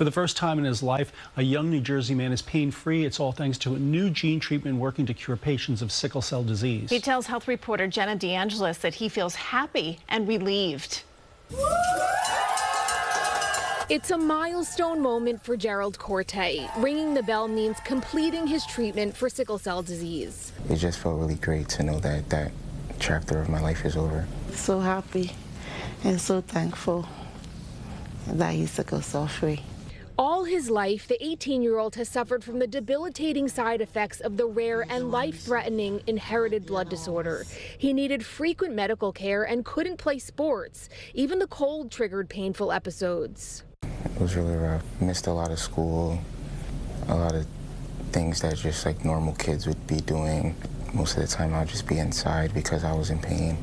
For the first time in his life, a young New Jersey man is pain-free. It's all thanks to a new gene treatment working to cure patients of sickle cell disease. He tells health reporter Jenna DeAngelis that he feels happy and relieved. It's a milestone moment for Gerald Corte. Ringing the bell means completing his treatment for sickle cell disease. It just felt really great to know that that chapter of my life is over. So happy and so thankful that he's sickle cell free. All his life, the 18 year old has suffered from the debilitating side effects of the rare and life threatening inherited blood disorder. He needed frequent medical care and couldn't play sports. Even the cold triggered painful episodes. It was really rough. Missed a lot of school, a lot of things that just like normal kids would be doing. Most of the time, I'd just be inside because I was in pain.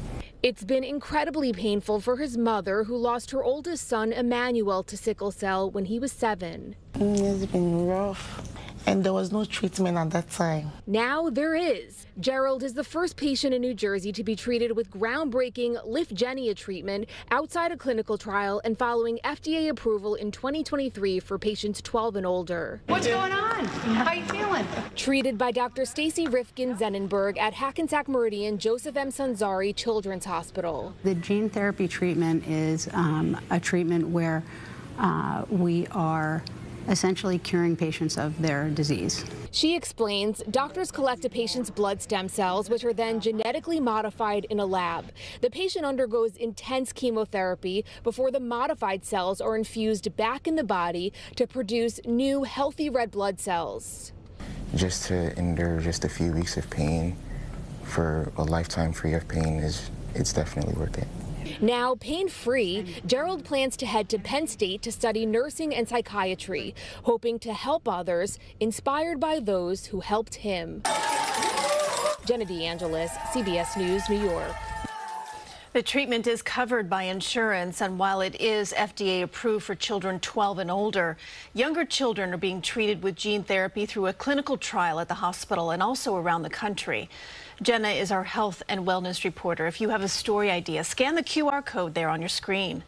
It's been incredibly painful for his mother, who lost her oldest son, Emmanuel, to sickle cell when he was seven. It's been rough and there was no treatment at that time. Now there is. Gerald is the first patient in New Jersey to be treated with groundbreaking Lyfgenia treatment outside a clinical trial and following FDA approval in 2023 for patients 12 and older. What's going on? How you feeling? Treated by Dr. Stacy Rifkin Zenenberg at Hackensack Meridian Joseph M. Sanzari Children's Hospital. The gene therapy treatment is um, a treatment where uh, we are essentially curing patients of their disease. She explains doctors collect a patient's blood stem cells, which are then genetically modified in a lab. The patient undergoes intense chemotherapy before the modified cells are infused back in the body to produce new healthy red blood cells. Just to endure just a few weeks of pain for a lifetime free of pain is it's definitely worth it. Now pain free, Gerald plans to head to Penn State to study nursing and psychiatry, hoping to help others, inspired by those who helped him. Jenna DeAngelis, CBS News, New York. The treatment is covered by insurance, and while it is FDA approved for children 12 and older, younger children are being treated with gene therapy through a clinical trial at the hospital and also around the country. Jenna is our health and wellness reporter. If you have a story idea, scan the QR code there on your screen.